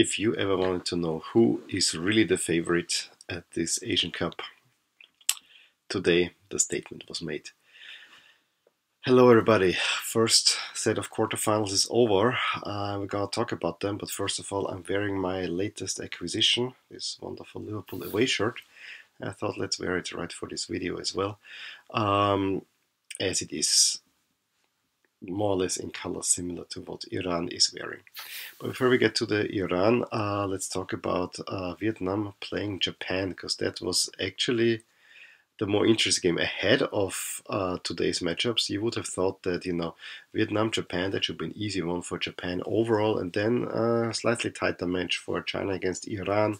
if you ever wanted to know who is really the favorite at this Asian Cup, today the statement was made. Hello, everybody. First set of quarterfinals is over. Uh, we're gonna talk about them, but first of all, I'm wearing my latest acquisition, this wonderful Liverpool away shirt. I thought let's wear it right for this video as well, um, as it is more or less in color similar to what Iran is wearing. But before we get to the Iran, uh, let's talk about uh, Vietnam playing Japan because that was actually the more interesting game ahead of uh, today's matchups. You would have thought that you know Vietnam Japan that should be an easy one for Japan overall, and then a slightly tighter match for China against Iran.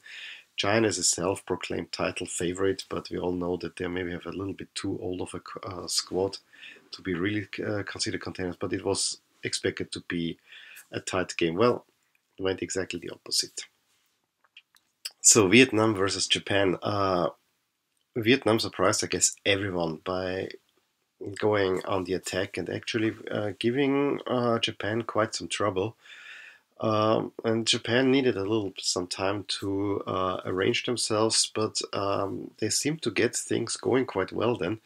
China is a self-proclaimed title favorite, but we all know that they maybe have a little bit too old of a uh, squad to be really uh, considered contenders. But it was expected to be a tight game. Well, it went exactly the opposite. So Vietnam versus Japan. Uh, Vietnam surprised, I guess, everyone by going on the attack and actually uh, giving uh, Japan quite some trouble. Um, and Japan needed a little some time to uh, arrange themselves, but um, they seemed to get things going quite well then.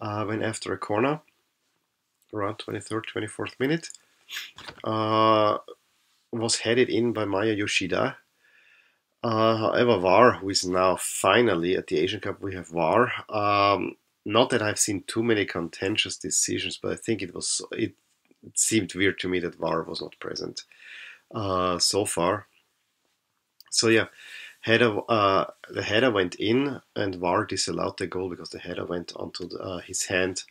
Uh, when after a corner, around 23rd, 24th minute, uh, was headed in by Maya Yoshida. Uh, however, VAR, who is now finally at the Asian Cup, we have VAR. Um, not that I've seen too many contentious decisions, but I think it was it, it seemed weird to me that VAR was not present uh, so far. So yeah, header uh, the header went in, and VAR disallowed the goal because the header went onto the, uh, his hand.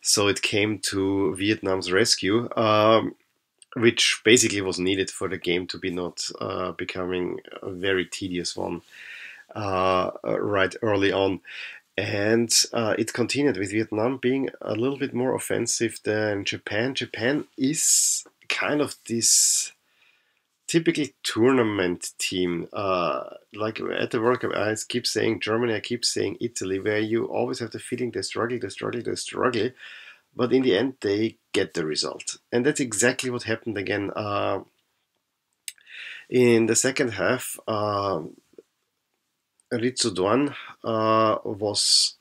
So it came to Vietnam's rescue, um, which basically was needed for the game to be not uh, becoming a very tedious one uh, right early on. And uh, it continued with Vietnam being a little bit more offensive than Japan. Japan is kind of this typically tournament team. Uh, like at the World Cup, I keep saying Germany, I keep saying Italy, where you always have the feeling they struggle, they struggle, they struggle, but in the end they get the result, and that's exactly what happened again. Uh, in the second half, uh, Doan uh, was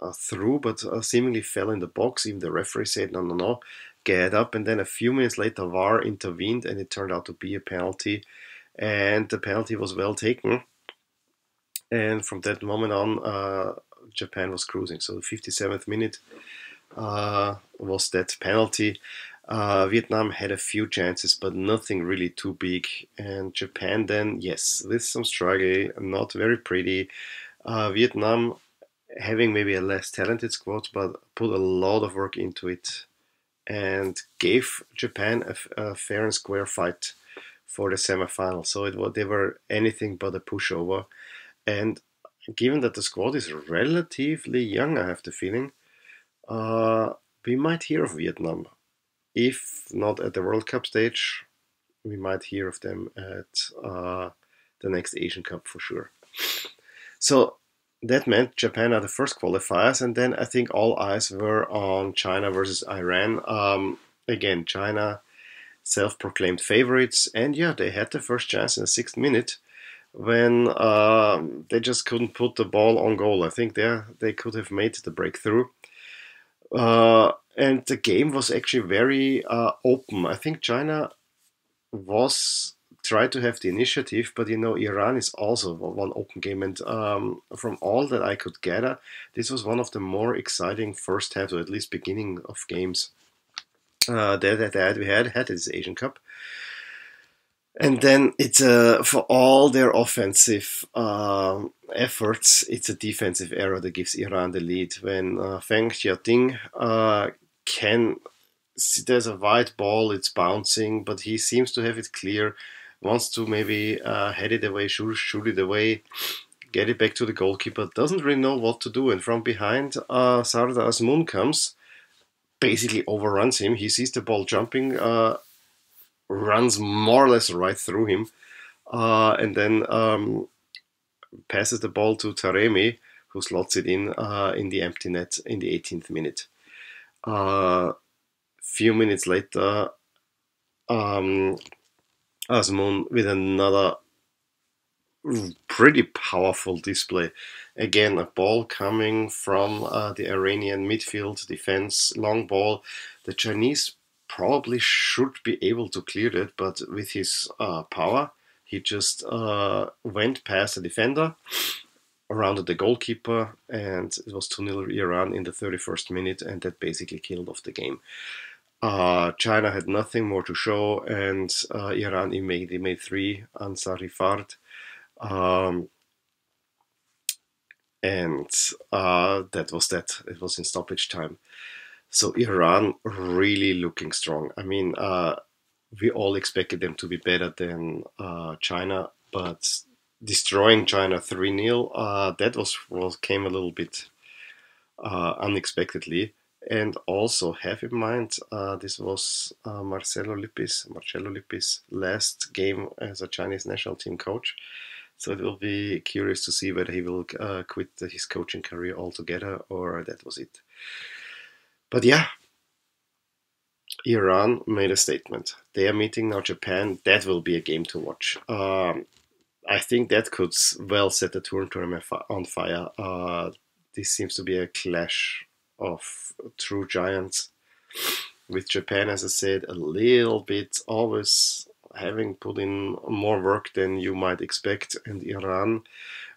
uh, through, but uh, seemingly fell in the box. Even the referee said, "No, no, no." Get up, and then a few minutes later, VAR intervened, and it turned out to be a penalty, and the penalty was well taken. And from that moment on, uh, Japan was cruising. So the 57th minute uh, was that penalty. Uh, Vietnam had a few chances, but nothing really too big. And Japan then, yes, with some struggle, not very pretty. Uh, Vietnam having maybe a less talented squad, but put a lot of work into it and gave Japan a, a fair and square fight for the semifinal. So it was they were anything but a pushover. And given that the squad is relatively young, I have the feeling, uh, we might hear of Vietnam. If not at the World Cup stage, we might hear of them at uh, the next Asian Cup for sure. So that meant Japan are the first qualifiers, and then I think all eyes were on China versus Iran. Um, again, China self-proclaimed favorites, and yeah, they had the first chance in the sixth minute when uh, they just couldn't put the ball on goal. I think they they could have made the breakthrough. Uh, and the game was actually very uh, open. I think China was try to have the initiative, but you know, Iran is also one open game, and um, from all that I could gather, this was one of the more exciting first half, or at least beginning of games uh, that, that we had had this Asian Cup. And then it's uh, for all their offensive uh, efforts, it's a defensive error that gives Iran the lead. When uh, Feng Xiaoting uh, can, there's a white ball, it's bouncing, but he seems to have it clear wants to maybe uh, head it away, shoot, shoot it away, get it back to the goalkeeper, doesn't really know what to do. And from behind, uh, Sardar comes, basically overruns him. He sees the ball jumping, uh, runs more or less right through him, uh, and then um, passes the ball to Taremi, who slots it in uh, in the empty net in the 18th minute. A uh, few minutes later, um, Azmoun with another pretty powerful display. Again, a ball coming from uh, the Iranian midfield defense, long ball. The Chinese probably should be able to clear it, but with his uh, power, he just uh, went past the defender, rounded the goalkeeper, and it was 2 0 Iran in the 31st minute, and that basically killed off the game. Uh, China had nothing more to show, and uh, Iran made, made three. Ansari Fard um, and uh, that was that. It was in stoppage time. So Iran really looking strong. I mean, uh, we all expected them to be better than uh, China, but destroying China 3 0, uh, that was, was came a little bit unexpectedly. And also have in mind, uh, this was uh, Marcello Lippi's, Marcello Lippi's last game as a Chinese national team coach. So it will be curious to see whether he will uh, quit his coaching career altogether or that was it. But yeah, Iran made a statement. They are meeting now Japan. That will be a game to watch. Um, I think that could well set the tournament on fire. Uh, this seems to be a clash of true giants. With Japan, as I said, a little bit always having put in more work than you might expect, and Iran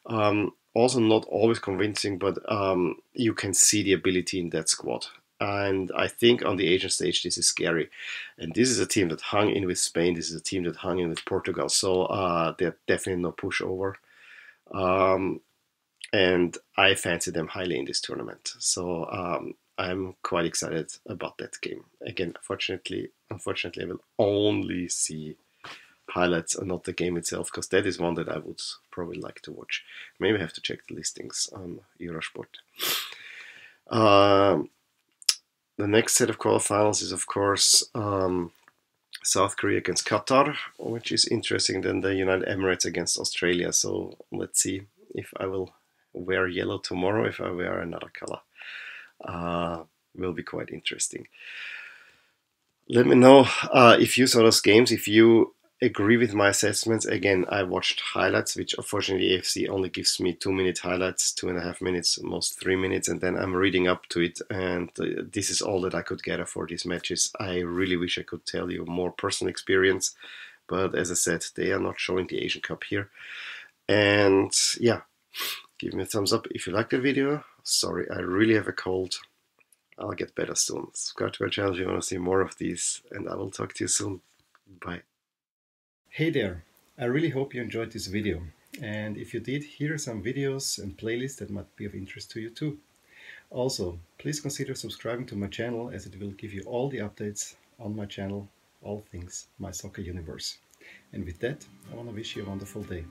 um, also not always convincing, but um, you can see the ability in that squad. And I think on the Asian stage, this is scary. And this is a team that hung in with Spain. This is a team that hung in with Portugal. So uh, they're definitely no pushover. Um, and I fancy them highly in this tournament. So um, I'm quite excited about that game. Again, unfortunately, unfortunately, I will only see highlights and not the game itself, because that is one that I would probably like to watch. Maybe I have to check the listings on Eurosport. Um, the next set of quarterfinals is, of course, um, South Korea against Qatar, which is interesting. Then the United Emirates against Australia. So let's see if I will wear yellow tomorrow. If I wear another color, uh, will be quite interesting. Let me know uh, if you saw those games. If you agree with my assessments. Again, I watched highlights, which unfortunately AFC only gives me two minute highlights, two and a half minutes, most three minutes, and then I'm reading up to it. And uh, this is all that I could gather for these matches. I really wish I could tell you more personal experience, but as I said, they are not showing the Asian Cup here. And yeah, give me a thumbs up if you like the video. Sorry, I really have a cold. I'll get better soon. Subscribe to my channel if you want to see more of these, and I will talk to you soon. Bye. Hey there, I really hope you enjoyed this video and if you did, here are some videos and playlists that might be of interest to you too. Also, please consider subscribing to my channel as it will give you all the updates on my channel, all things My Soccer Universe. And with that, I want to wish you a wonderful day.